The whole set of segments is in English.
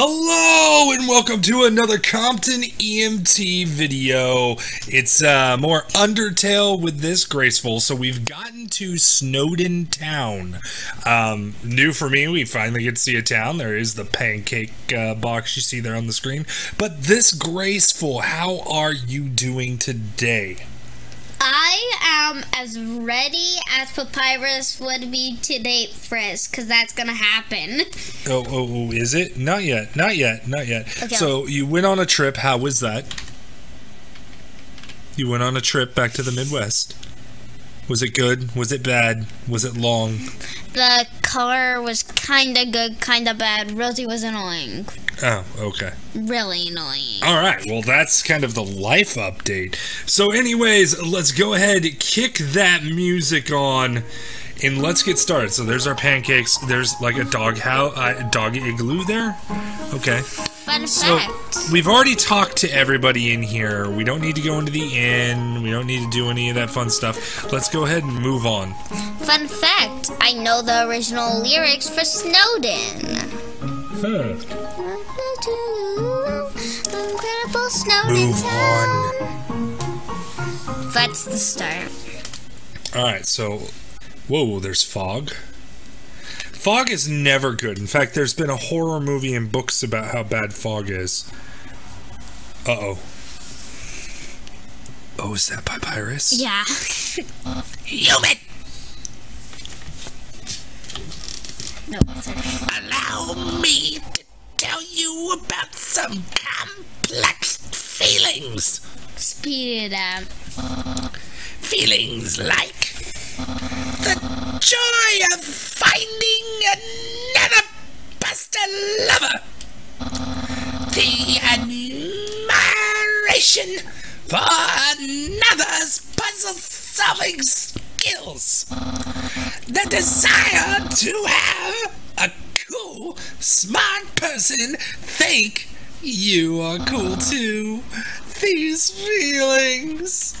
Hello and welcome to another Compton EMT video. It's uh, more Undertale with this graceful. So we've gotten to Snowdin Town. Um, new for me, we finally get to see a town. There is the pancake uh, box you see there on the screen. But this graceful, how are you doing today? I am as ready as Papyrus would be to date Frisk, because that's gonna happen. Oh, oh, oh, is it? Not yet. Not yet. Not yet. Okay. So you went on a trip. How was that? You went on a trip back to the Midwest. Was it good? Was it bad? Was it long? The color was kinda good, kinda bad. Rosie was annoying. Oh, okay. Really annoying. All right. Well, that's kind of the life update. So, anyways, let's go ahead, kick that music on, and let's get started. So, there's our pancakes. There's like a dog how uh, dog igloo there. Okay. Fun So fact. we've already talked to everybody in here. We don't need to go into the inn. We don't need to do any of that fun stuff. Let's go ahead and move on. Fun fact. I know the original lyrics for Snowdin. Incredible Snowdin Move town. That's the start. All right. So, whoa, there's fog. Fog is never good. In fact, there's been a horror movie and books about how bad fog is. Uh oh. Oh, is that Papyrus? Yeah. Human! no. Allow me tell you about some complex feelings. Speed it up. Feelings like the joy of finding another buster lover, the admiration for another's puzzle solving skills, the desire to have smart person think you are cool uh-huh. too. These feelings.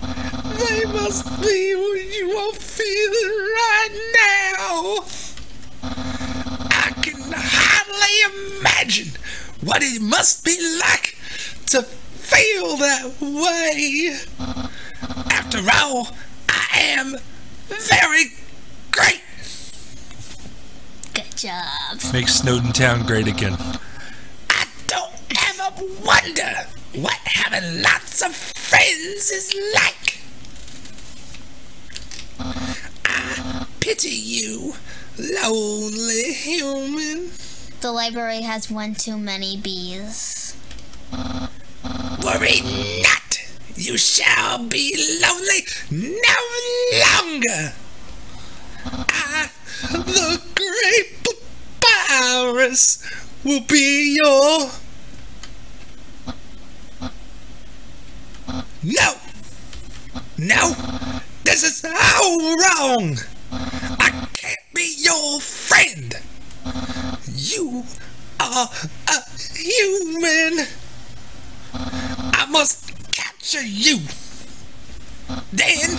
They must be what you are feeling right now. I can hardly imagine what it must be like to feel that way. After all, I am very great. Good job. Make Snowdin Town great again. I don't ever wonder what having lots of friends is like. I pity you, lonely human. The library has one too many bees. Worry not, you shall be lonely no longer. I, the great will be your. No! No! This is how wrong! I can't be your friend! You are a human! I must capture you! Then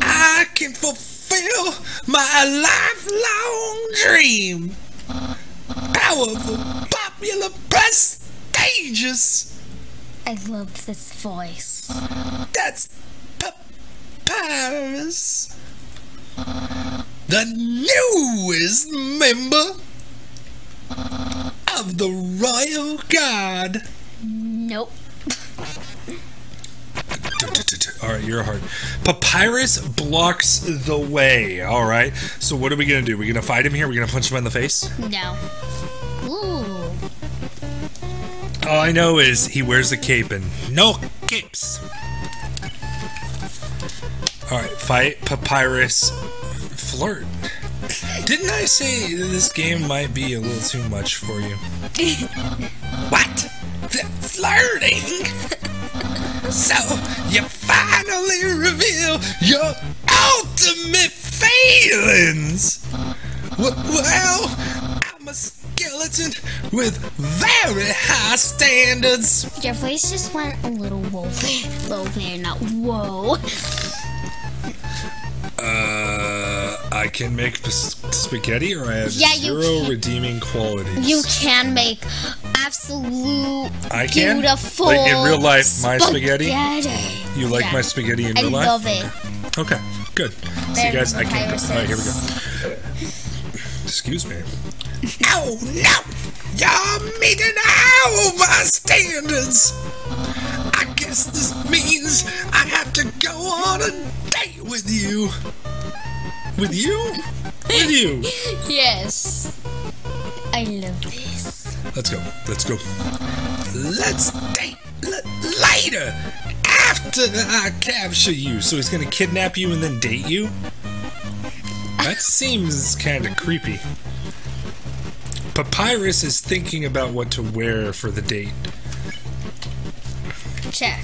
I can fulfill my lifelong dream! Powerful, popular, prestigious! I love this voice. That's Papyrus. The newest member of the Royal Guard. Nope. Alright, you're hard. Papyrus blocks the way. Alright. So what are we gonna do? We're gonna fight him here? We're gonna punch him in the face? No. Ooh. All I know is he wears a cape and no capes. Alright, fight Papyrus flirt. Didn't I say this game might be a little too much for you? what? F- flirting? so, you finally reveal your ultimate feelings! W- well, skeleton with very high standards. Your voice just went a little whoa there. Low there, not whoa. Uh, I can make spaghetti, or I have Yeah, you zero can. redeeming qualities. You can make absolute I can? beautiful Like in real life, my spaghetti? spaghetti. You like Yeah. my spaghetti in I real life? love it. Okay, good. See you guys. I can't. Go. viruses. All right, here we go. Excuse me. Oh no! You're meeting our standards. I guess this means I have to go on a date with you. With you? With you. Yes. I love this. Let's go. Let's go. Let's date l- later after I capture you. So he's gonna kidnap you and then date you? That seems kind of creepy. Papyrus is thinking about what to wear for the date. Check.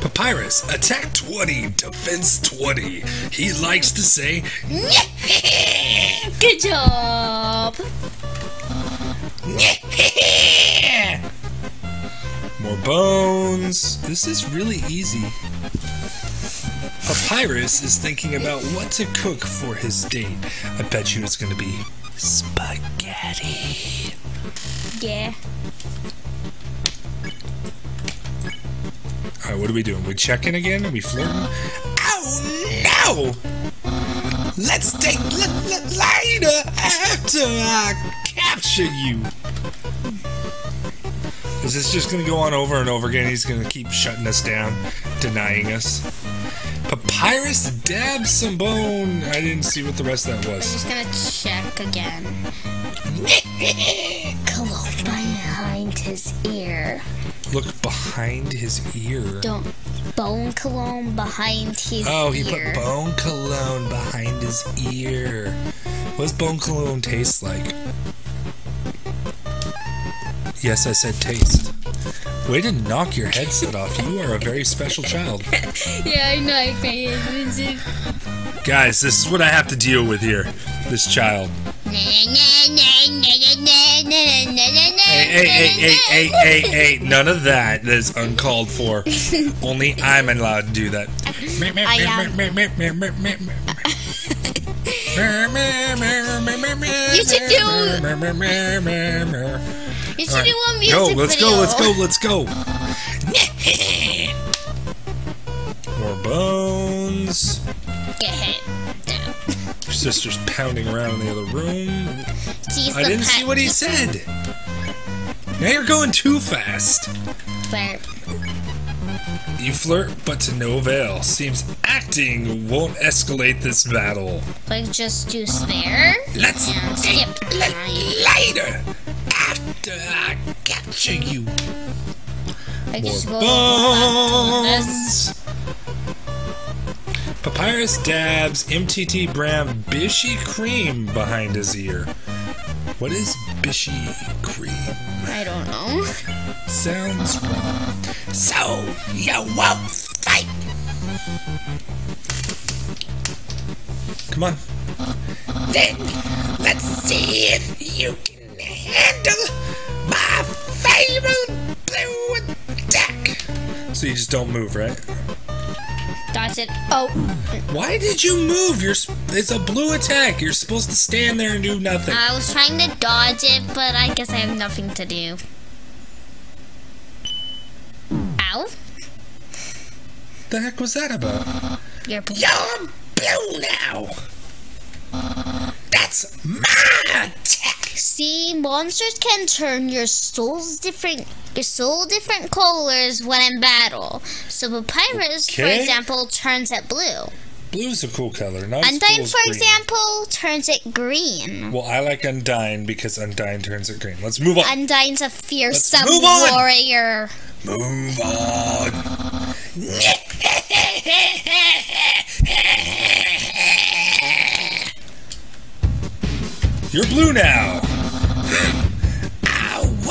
Papyrus, attack 20, defense 20. He likes to say, Good job. More bones. This is really easy. Papyrus is thinking about what to cook for his date. I bet you it's gonna be spaghetti. Yeah. Alright, what are we doing? We checking again? Are we flirting? Oh no! Let's take l- l- later after I capture you. Is this just gonna go on over and over again? He's gonna keep shutting us down, denying us. Papyrus dab some bone. I didn't see what the rest of that was. I'm Just gonna check again. Behind his ear. Look behind his ear. Don't bone cologne behind his Oh, he put bone cologne behind his ear. What does bone cologne taste like? Yes, I said taste. Way to knock your headset off. You are a very special child. yeah, I know. I pay attention. Guys, this is what I have to deal with here. This child. Hey, hey, hey, hey, hey, hey, hey. None of that. That is uncalled for. Only I'm allowed to do that. You should do- You should do a music Go, let's video. go, let's go, let's go. More bones. Sister's pounding around in the other room. She's I didn't see what he said. Now you're going too fast. whisperer. You flirt, but to no avail. Seems acting won't escalate this battle. Like just do spare. Let's skip l- later after I capture you. Like More just go like this. bones. Papyrus dabs MTT Bram Bishie Cream behind his ear. What is Bishie Cream? I don't know. Sounds wrong. So, you won't fight. Come on. Then, let's see if you can handle my favorite blue attack. So you just don't move, right? Dodge it. Oh, Why did you move? You're sp- it's a blue attack. You're supposed to stand there and do nothing. I was trying to dodge it, but I guess I have nothing to do. Ow. the heck was that about? You're You're blue now. That's my attack. See, monsters can turn your soul's different your soul different colors when in battle. So Papyrus, for example, turns it blue. Blue's a cool color. Not Undyne, cool for green. example, turns it green. Well, I like Undyne because Undyne turns it green. Let's move on. Undyne's a fearsome move warrior. Move on. You're blue now.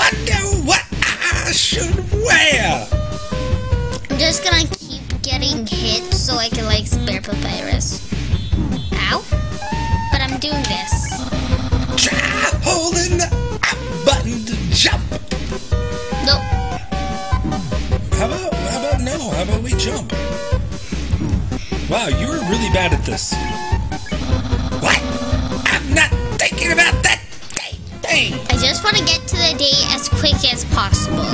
I wonder what I should wear. I'm just gonna keep getting hit so I can like spare Papyrus. Ow. But I'm doing this. Try holding the up button to jump. Nope. How about how about no? How about we jump? Wow, you were really bad at this. Quick as possible.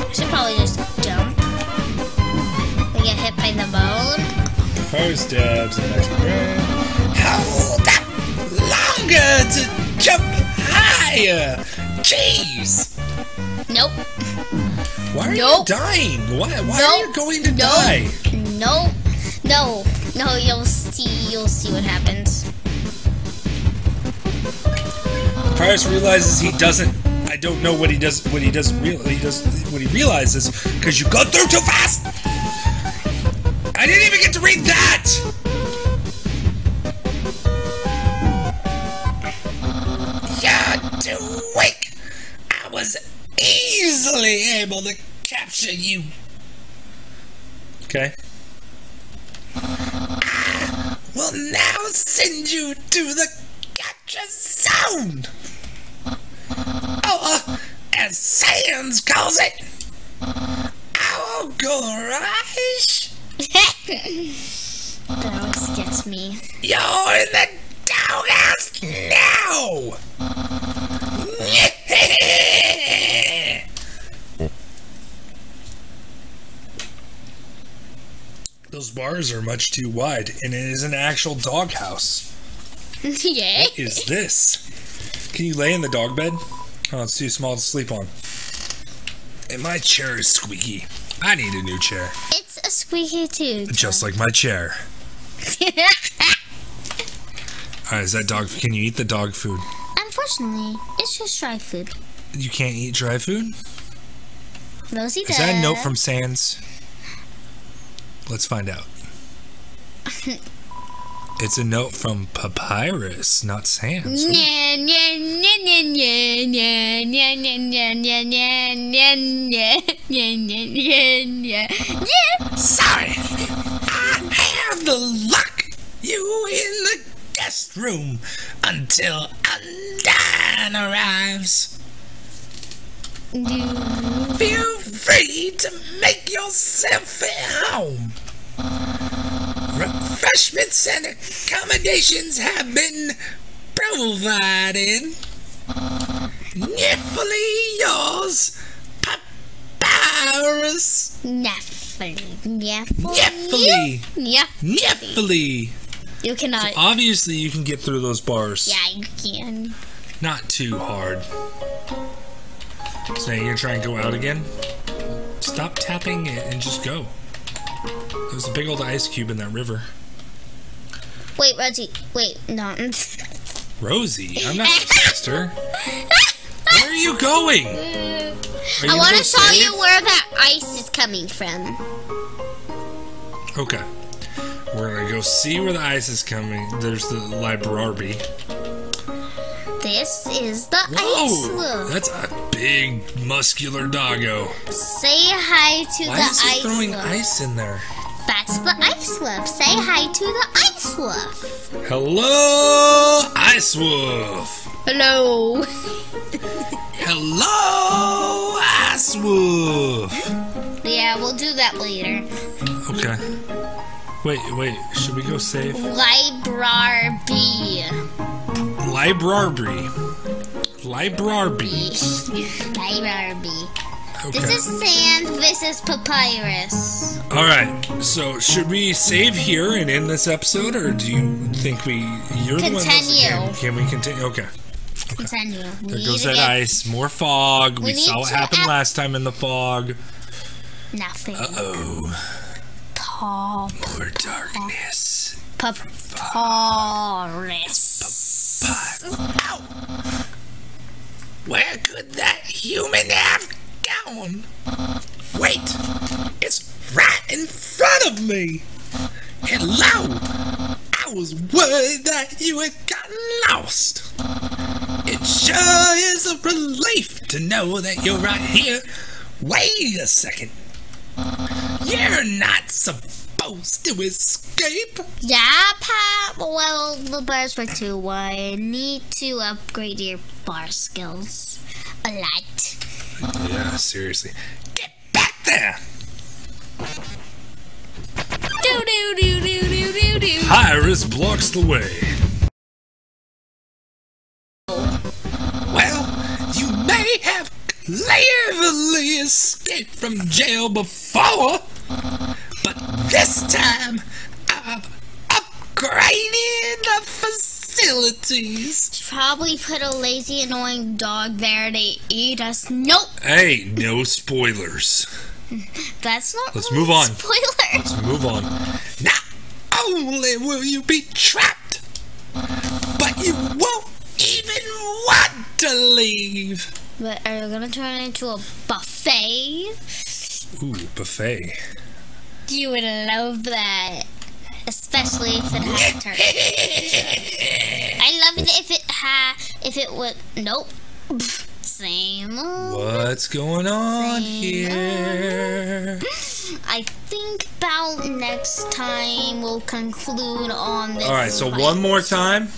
I should probably just jump. We get hit by the bone. Fire stabs and magic breath. Hold up longer to jump higher. Jeez. Nope. Why are Nope. you dying? Why, why are Nope. you going to Nope. die? No. No. No, you'll see you'll see what happens. Pyrus realizes he doesn't. I don't know what he does. What he doesn't real. He does what he realizes because you go through too fast. I didn't even get to read that. You're too weak. I was easily able to capture you. Okay. Will now send you to the capture zone. Or, as Sans calls it, our garage. that always gets me. You're in the doghouse now. Those bars are much too wide, and it is an actual doghouse. yeah. What is this? Can you lay in the dog bed? Oh, it's too small to sleep on. And my chair is squeaky. I need a new chair. It's a squeaky too. Just like my chair. Alright, is that dog can you eat the dog food? Unfortunately, it's just dry food. You can't eat dry food? Rosie does. Is that a note from Sans? Let's find out. It's a note from Papyrus, not Sans. Sorry, I have to lock you in the guest room until Undyne arrives. Feel free to make yourself at home. Refreshments and accommodations have been provided. Nearly yours, Papyrus. Nephily. Nephily. Nephily. You cannot. Obviously, you can get through those bars. Yeah, you can. Not too hard. So now you're trying to go out again? Stop tapping it and just go. There's a big old ice cube in that river. Wait, Rosie. Wait, no. Rosie, I'm not your sister. Where are you going? Are I want to show you where that ice is coming from. Okay. We're gonna go see where the ice is coming. There's the library. This is the ice Whoa! wolf. That's a big, muscular doggo. Say hi to Why the is he ice throwing ice in there? That's the ice wolf. Say hi to the ice wolf. Hello, Ice Wolf. Hello. Hello, Ice Wolf. Yeah, we'll do that later. Okay. Wait, wait. Should we go save? Library. Library. Library. Library. Okay. This is sand. This is papyrus. All right. So, should we save here and end this episode, or do you think we? You're the one. Continue. Can, we continue? Okay. Continue. We There goes that get ice. More fog. We, We saw what happened last time in the fog. Nothing. Uh oh, more darkness. Papyrus. Ow! Where could that human have gone? Wait, it's right in front of me. Hello. I was worried that you had gotten lost. It sure is a relief to know that you're right here. Wait a second. You're not supposed supposed to escape? Yeah, Pop. Well, the bars were too wide. Need to upgrade your bar skills a lot. Uh, yeah, seriously. Get back there! Do do do do do do do. Iris blocks the way. Well, you may have cleverly escaped from jail before. Facilities. Probably put a lazy, annoying dog there to eat us. Nope, Hey, no spoilers. that's not. Let's really move on. Spoiler. Let's move on. Not only will you be trapped, but you won't even want to leave. But are you gonna turn it into a buffet? Ooh, buffet. You would love that. Especially if it had turkey. I love it if it had if it would nope. Same. What's going on Same here? I think about next time we'll conclude on this. All right, so fight. one more time.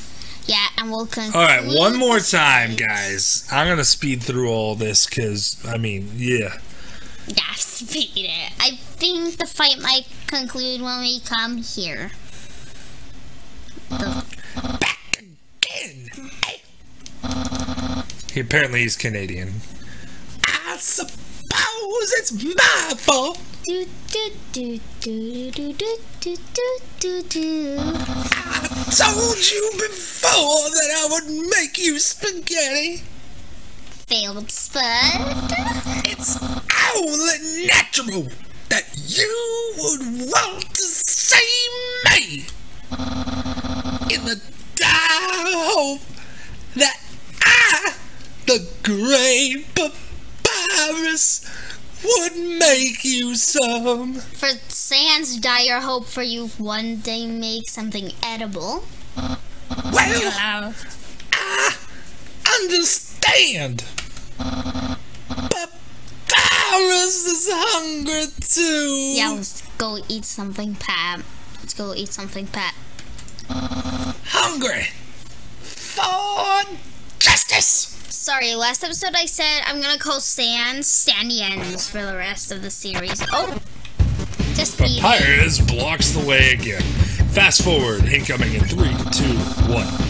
Yeah, and we'll conclude. All right, one more time, guys. I'm gonna speed through all this because I mean, yeah. Yeah, speed it. I think the fight might conclude when we come here. The Back again. Hey. He apparently he's Canadian. I suppose it's my fault. do do do do do do do do do. I told you before that I would make you spaghetti. Failed spud. It's only natural that you would want to see me in the dire hope that I, the great papyrus, would make you some. For Sans dire hope for you one day make something edible. Well. I understand. Papyrus is hungry too. Yeah, let's go eat something, Pat. Let's go eat something, Pat. hungry for justice. Sorry, last episode I said I'm gonna call Sans Sandians for the rest of the series. Oh! Just. Papyrus blocks the way again. Fast forward, incoming in three, two, one.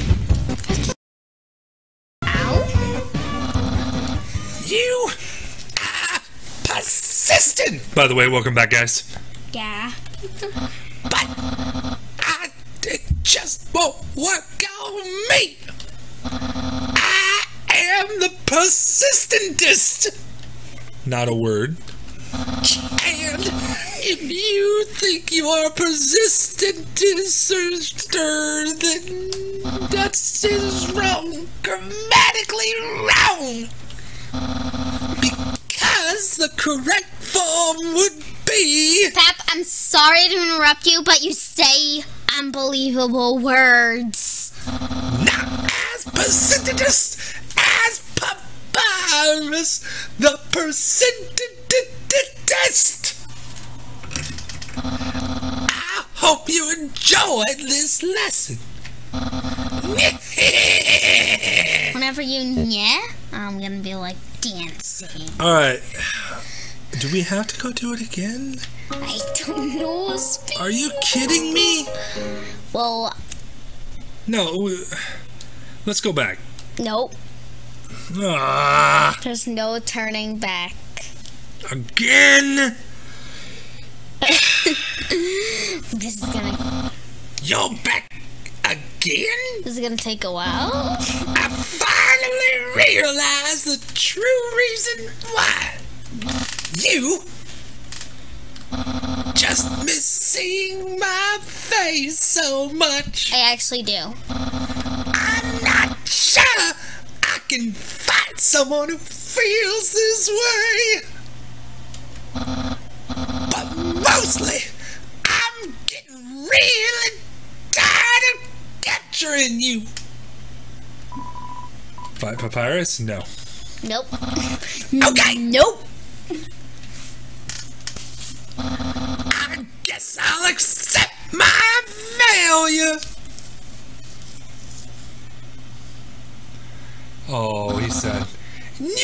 By the way, welcome back, guys. Yeah. But I, it just won't work on me. I am the persistentest. Not a word. And if you think you are persistentest, then that is wrong. Grammatically wrong. Because the correct form would be. Pep, I'm sorry to interrupt you, but you say unbelievable words. not as persistentist as papyrus, the persistentest. I hope you enjoyed this lesson. Whenever you yeah, I'm gonna be like dancing. All right. Do we have to go do it again? I don't know. Are you kidding me? Well, No. we- Let's go back. nope. Ah, There's no turning back. again? This is gonna You're back again? this is gonna take a while. Finally realized the true reason why. You just miss seeing my face so much. I actually do. I'm not sure I can find someone who feels this way. But mostly, I'm getting really tired of capturing you. Fight papyrus? No. Nope. Mm, okay. Nope. I guess I'll accept my failure. Oh, he said. You.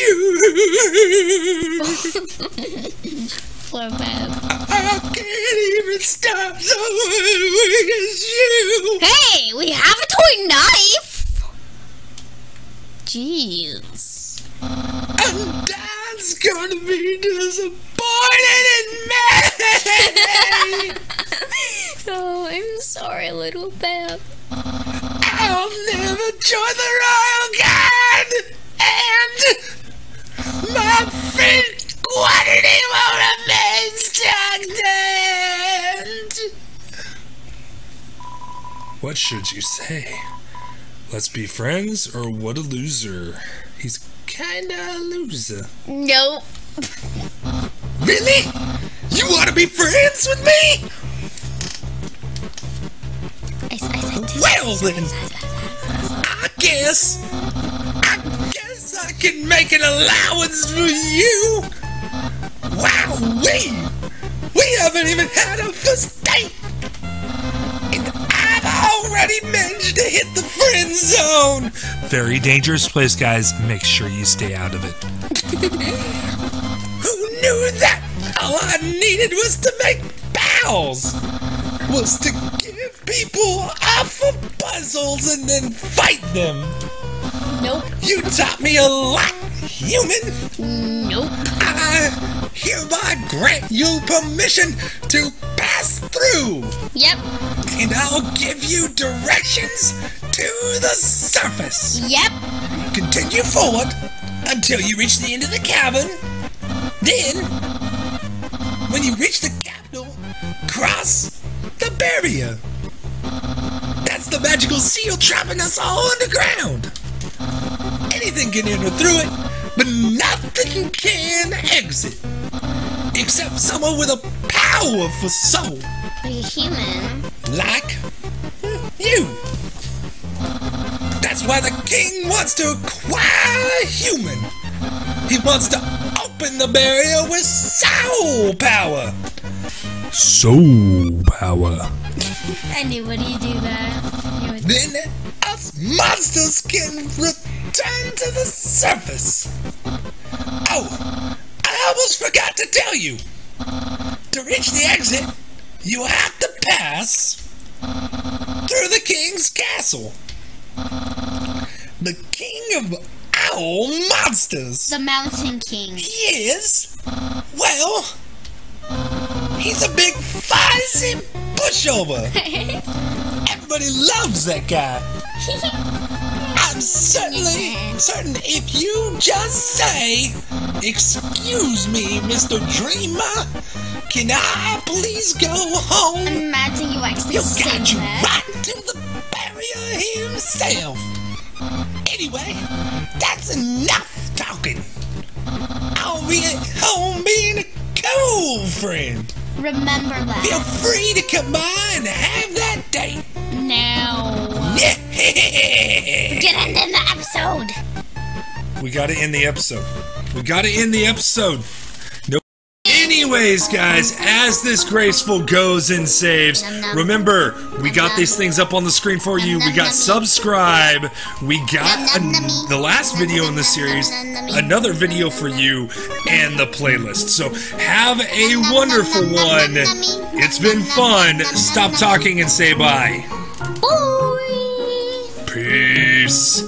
Poor Pep. I can't even stop someone as you. Hey, we have a toy knife. Jeez. And Dad's gonna be disappointed in me. oh, I'm sorry, little Beth. I'll never join the Royal Guard, and my friend quantity will remain stagnant. What should you say? Let's be friends, or what a loser? He's kinda a loser. Nope. Really? You want to be friends with me? I, I Well then, I guess, I guess I can make an allowance for you. Wow, we, we haven't even had a first date, already managed to hit the friend zone. Very dangerous place, guys. Make sure you stay out of it. Who knew that? All I needed was to make pals. Was to give people off of puzzles and then fight them. Nope. You taught me a lot, human. Nope. I hereby grant you permission to pass through, Yep. And I'll give you directions to the surface. Yep. Continue forward until you reach the end of the cavern. Then, when you reach the capital, cross the barrier. That's the magical seal trapping us all underground. Anything can enter through it, but nothing can exit. Except someone with a powerful soul, Are you human? Like you. That's why the king wants to acquire a human. He wants to open the barrier with soul power. Soul power. I knew when you do that. Then us monsters can return to the surface. Oh, I almost forgot to tell you. To reach the exit, you have to pass through the king's castle. The king of owl monsters. The Mountain King. He is, well, he's a big feisty pushover. Everybody loves that guy. I'm certainly certain if you just say, Excuse me, Mr. Dreemurr, can I please go home? Imagine you actually You got you that. right to the barrier himself. Anyway, that's enough talking. I'll be at home being a cool friend. Remember that. Feel free to come by and have that date. Now. Get into the episode. We gotta end the episode. We gotta end the episode. Anyways, guys, as this graceful goes and saves, remember we got these things up on the screen for you. We got subscribe. We got Nom, nom, an- nummy. the last video in the series, nom, nom, nummy. another video for you, and the playlist. So have a wonderful one. It's been fun. Stop talking and say bye. Peace.